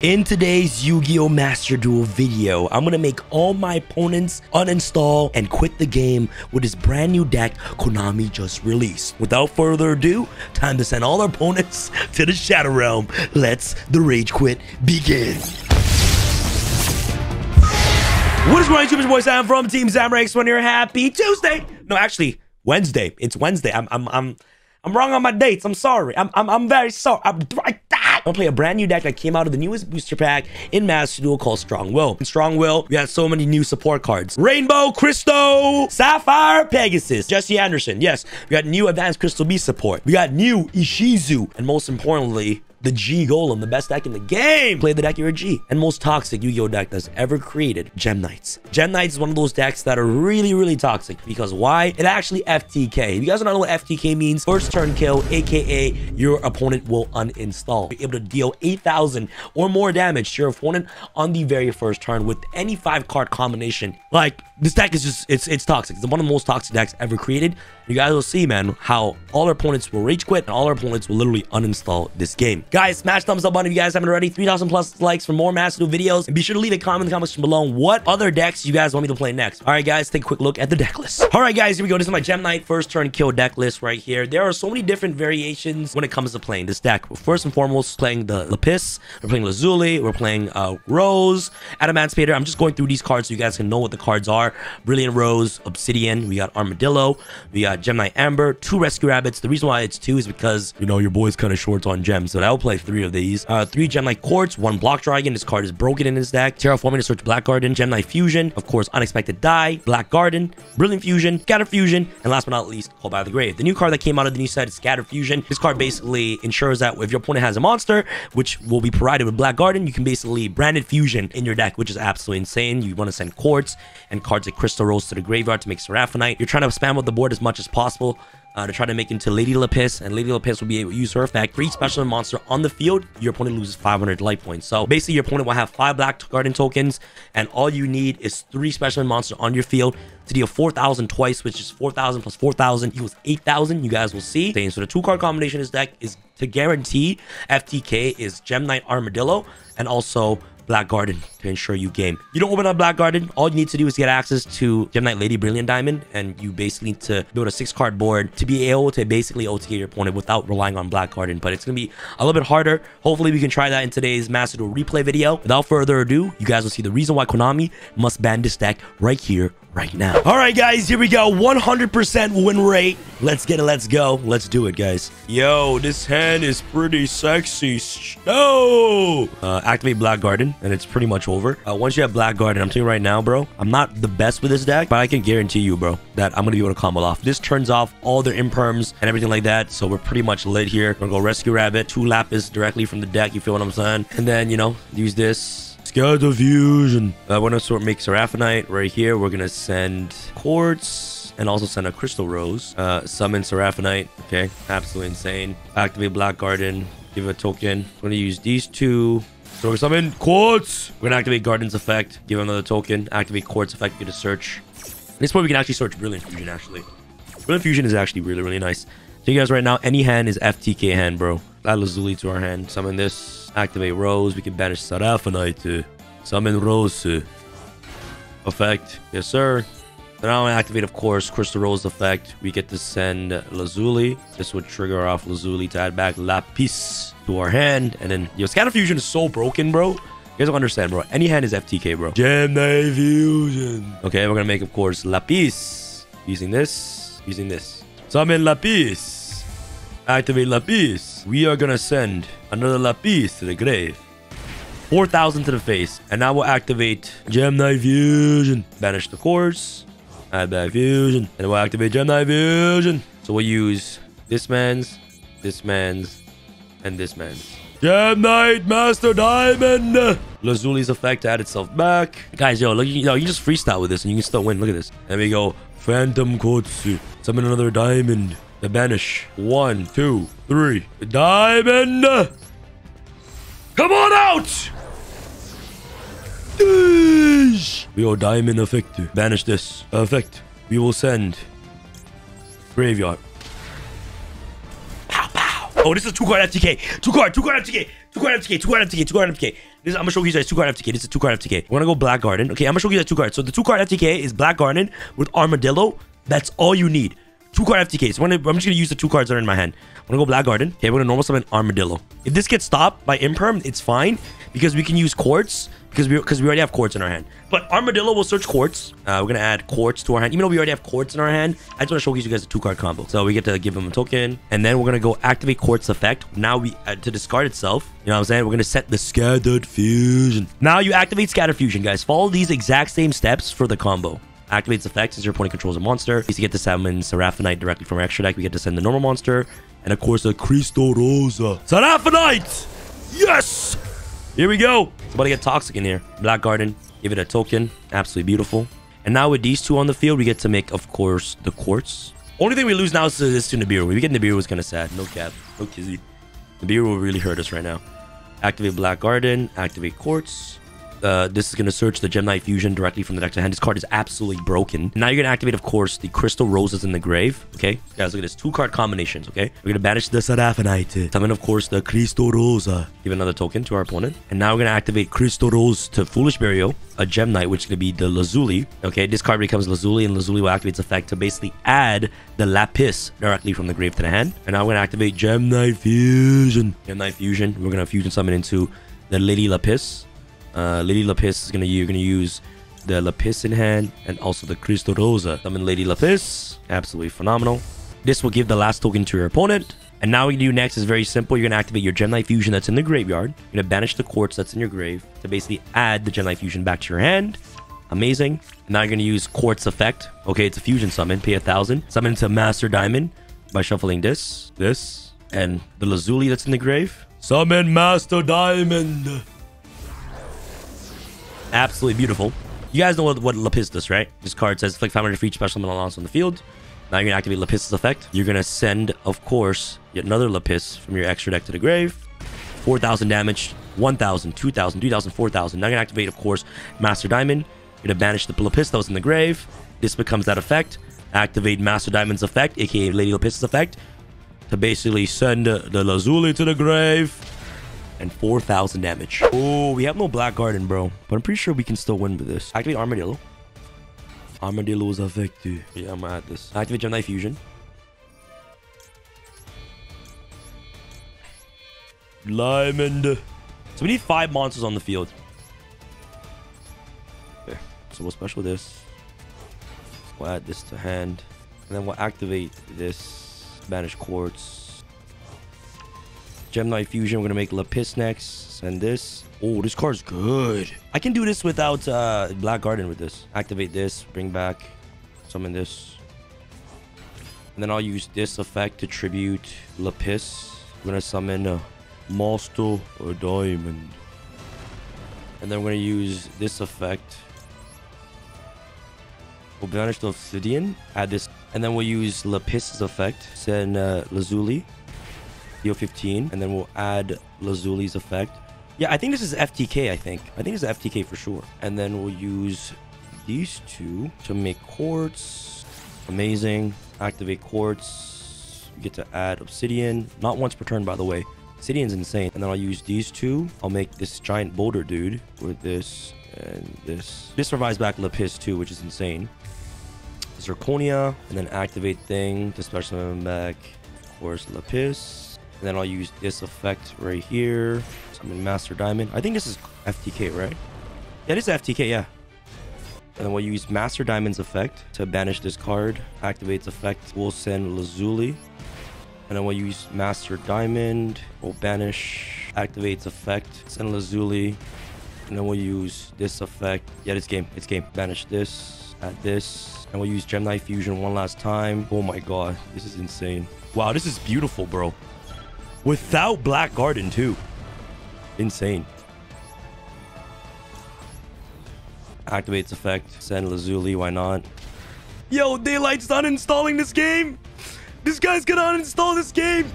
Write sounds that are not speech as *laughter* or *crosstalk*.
In today's Yu-Gi-Oh! Master Duel video, I'm gonna make all my opponents uninstall and quit the game with this brand new deck Konami just released. Without further ado, time to send all our opponents *laughs* to the Shadow Realm. Let's the rage quit begin. What is going on, YouTube? Boy Sam from Team Samurai X1 here. Happy Tuesday. No, actually, Wednesday. It's Wednesday. I'm I'm I'm I'm wrong on my dates. I'm sorry. I'm I'm, I'm very sorry. I'm, I, I'm gonna play a brand new deck that came out of the newest booster pack in Master Duel called Strong Will. In Strong Will, we had so many new support cards. Rainbow, Crystal, Sapphire, Pegasus, Jesse Anderson. Yes, we got new Advanced Crystal Beast support. We got new Ishizu. And most importantly, the G Golem, the best deck in the game. Play the deck you're a G. And most toxic Yu-Gi-Oh deck that's ever created, Gem Knights. Gem Knights is one of those decks that are really, really toxic. Because why? It actually FTK. If you guys don't know what FTK means, first turn kill, aka your opponent will uninstall. You're able to deal 8,000 or more damage to your opponent on the very first turn with any five card combination. Like, this deck is just, it's it's toxic. It's one of the most toxic decks ever created. You guys will see, man, how all our opponents will rage quit and all our opponents will literally uninstall this game. Guys, smash thumbs up button if you guys haven't already. 3,000 plus likes for more Master Duel videos. And be sure to leave a comment in the comments below what other decks you guys want me to play next. All right, guys, take a quick look at the deck list. All right, guys, here we go. This is my Gem Knight first turn kill deck list right here. There are so many different variations when it comes to playing this deck. First and foremost, playing the Lapis. We're playing Lazuli. We're playing uh, Rose, Adamantipator. I'm just going through these cards so you guys can know what the cards are. Brilliant Rose, Obsidian. We got Armadillo. We got Gem Knight Amber. Two Rescue Rabbits. The reason why it's two is because, you know, your boy's kind of short on gems. So I'll play three of these. Uh, three Gem Knight Quartz. One Block Dragon. This card is broken in his deck. Terraforming to search Black Garden. Gem Knight Fusion. Of course, Unexpected Die. Black Garden. Brilliant Fusion. Scatter Fusion. And last but not least, Call by the Grave. The new card that came out of the new set is Scatter Fusion. This card basically ensures that if your opponent has a monster, which will be provided with Black Garden, you can basically branded Fusion in your deck, which is absolutely insane. You want to send Quartz and cards like Crystal Rose to the graveyard to make Seraphinite. You're trying to spam up the board as much as possible uh, to try to make into Lady Lapis, and Lady Lapis will be able to use her effect. Each special monster on the field, your opponent loses 500 life points. So basically, your opponent will have five Black Garden tokens, and all you need is three special monster on your field to deal 4,000 twice, which is 4,000 plus 4,000 equals 8,000. You guys will see. So the two card combination in this deck is to guarantee FTK is Gem Knight Armadillo and also Black Garden to ensure you game. You don't open up Black Garden. All you need to do is get access to Gem Knight Lady Brilliant Diamond, and you basically need to build a six card board to be able to basically OTK your opponent without relying on Black Garden. But it's going to be a little bit harder. Hopefully, we can try that in today's Master Duel replay video. Without further ado, you guys will see the reason why Konami must ban this deck right here right now. All right, guys, here we go. 100% win rate. Let's get it. Let's go. Let's do it, guys. Yo, this hand is pretty sexy. No! Uh, activate Black Garden, and it's pretty much over. Uh, once you have Black Garden, I'm telling you right now, bro, I'm not the best with this deck, but I can guarantee you, bro, that I'm going to be able to combo off. This turns off all their imperms and everything like that, so we're pretty much lit here. We're going to go Rescue Rabbit, two Lapis directly from the deck, you feel what I'm saying? And then, you know, use this Scatter Fusion. Uh, we're gonna sort of make Seraphinite right here. We're gonna send Quartz and also send a Crystal Rose. Uh, summon Seraphinite. Okay, absolutely insane. Activate Black Garden. Give it a token. We're gonna use these two. So we're summon Quartz. We're gonna activate Garden's effect. Give another token. Activate Quartz effect. Get a search. At this point, we can actually search Brilliant Fusion. Actually, Brilliant Fusion is actually really, really nice. So you guys, right now, any hand is FTK hand, bro. Add Lazuli to our hand. Summon this. Activate Rose. We can banish Seraphinite. Summon Rose. Effect. Yes, sir. So now I activate, of course, Crystal Rose effect. We get to send Lazuli. This would trigger off Lazuli to add back Lapis to our hand. And then, yo, Scatter Fusion is so broken, bro. You guys don't understand, bro. Any hand is FTK, bro. Gem Knight Fusion. Okay, we're gonna make, of course, Lapis. Using this. Using this. Summon Lapis. Activate Lapis. We are gonna send another Lapis to the grave. 4,000 to the face. And now we'll activate Gem Knight Fusion. Banish the Quartz. Add back Fusion. And we'll activate Gem Knight Fusion. So we'll use this man's, this man's, and this man's. Gem Knight Master Diamond. Lazuli's effect to add itself back. Guys, yo, look, yo, you just freestyle with this and you can still win. Look at this. There we go. Phantom Kotsu. Summon another diamond. The banish. One, two, three. Diamond. Come on out! We go diamond effect. Banish this effect. We will send graveyard. Pow pow. Oh, this is two card FTK. Two card, two card FTK. Two card FTK, two card FTK, two card FTK. This, I'm gonna show you guys two card FTK. This is two card FTK. We're gonna go Black Garden. Okay, I'm gonna show you guys two cards. So the two card FTK is Black Garden with Armadillo. That's all you need. Two card FTKs. I'm, gonna, I'm just gonna use the two cards that are in my hand. I'm gonna go Black Garden. Okay, we're gonna normal summon Armadillo. If this gets stopped by Imperm, it's fine because we can use Quartz because we because we already have Quartz in our hand. But Armadillo will search Quartz. Uh, we're gonna add Quartz to our hand, even though we already have Quartz in our hand. I just want to showcase you guys a two card combo. So we get to give him a token, and then we're gonna go activate Quartz effect. Now we uh, to discard itself. You know what I'm saying? We're gonna set the Scattered Fusion. Now you activate Scattered Fusion, guys. Follow these exact same steps for the combo activates effects as your opponent controls a monster. You get to summon Seraphinite directly from our extra deck. We get to send the normal monster. And of course, the Cristo Rosa. Seraphinite! Yes! Here we go. It's about to get toxic in here. Black Garden. Give it a token. Absolutely beautiful. And now with these two on the field, we get to make, of course, the Quartz. Only thing we lose now is this to Nibiru. We get Nibiru was kind of sad. No cap. No kizzy. Nibiru will really hurt us right now. Activate Black Garden. Activate Quartz uh, this is going to search the Gem Knight Fusion directly from the deck to hand. This card is absolutely broken. Now you're going to activate, of course, the Crystal Roses in the Grave. Okay, guys, look at this. Two card combinations. Okay, we're going to banish the Seraphinite. Summon, of course, the Cristo Rosa. Give another token to our opponent. And now we're going to activate Crystal Rose to Foolish Burial, a Gem Knight, which is going to be the Lazuli. Okay, this card becomes Lazuli, and Lazuli will activate its effect to basically add the Lapis directly from the grave to the hand. And now we're going to activate Gem Knight Fusion. Gem Knight Fusion. We're going to fusion summon into the Lady Lapis. Uh, Lady Lapis is gonna you're gonna use the Lapis in hand and also the Cristo Rosa. Summon Lady Lapis, absolutely phenomenal. This will give the last token to your opponent. And now what you do next is very simple. You're gonna activate your Gem Knight Fusion that's in the graveyard. You're gonna banish the quartz that's in your grave to basically add the Gem Knight Fusion back to your hand. Amazing. And Now you're gonna use Quartz effect. Okay, it's a fusion summon. Pay a thousand. Summon into Master Diamond by shuffling this, this, and the Lazuli that's in the grave. Summon Master Diamond. Absolutely beautiful. You guys know what, what Lapis does, right? This card says flick 500 for each special summon on the field. Now you're going to activate Lapis's effect. You're going to send, of course, yet another Lapis from your extra deck to the grave. 4,000 damage, 1,000, 2,000, 3,000, 4,000. Now you're going to activate, of course, Master Diamond. You're going to banish the Lapis that was in the grave. This becomes that effect. Activate Master Diamond's effect, aka Lady Lapis's effect, to basically send the Lazuli to the grave and 4,000 damage. Oh, we have no Black Garden, bro. But I'm pretty sure we can still win with this. Activate Armadillo. Armadillo is affected. Yeah, I'm gonna add this. Activate Gem Knight Fusion. Diamond. So we need five monsters on the field. Okay, so we'll special this. We'll add this to hand. And then we'll activate this. Banish Quartz. Gem Knight Fusion. We're going to make Lapis next. Send this. Oh, this card's good. I can do this without uh, Black Garden with this. Activate this. Bring back. Summon this. And then I'll use this effect to tribute Lapis. We're going to summon a Master or Diamond. And then I'm going to use this effect. We'll banish the Obsidian. Add this. And then we'll use Lapis's effect. Send uh, Lazuli. 15 and then we'll add Lazuli's effect. Yeah, I think this is FTK, I think. I think it's FTK for sure. And then we'll use these two to make quartz. Amazing. Activate quartz. You get to add obsidian. Not once per turn, by the way. Obsidian's insane. And then I'll use these two. I'll make this giant boulder dude with this and this. This revives back Lapis too, which is insane. Zirconia, and then activate thing to special summon back, of course, Lapis. And then I'll use this effect right here. Summon Master Diamond. I think this is FTK, right? Yeah, it is FTK, yeah. And then we'll use Master Diamond's effect to banish this card. Activates effect. We'll send Lazuli. And then we'll use Master Diamond. We'll banish. Activates effect. Send Lazuli. And then we'll use this effect. Yeah, it's game. It's game. Banish this. Add this. And we'll use Gem Knight Fusion one last time. Oh my god. This is insane. Wow, this is beautiful, bro. Without Black Garden, too. Insane. Activates effect. Send Lazuli, why not? Yo, Daylight's not installing this game! This guy's gonna uninstall this game!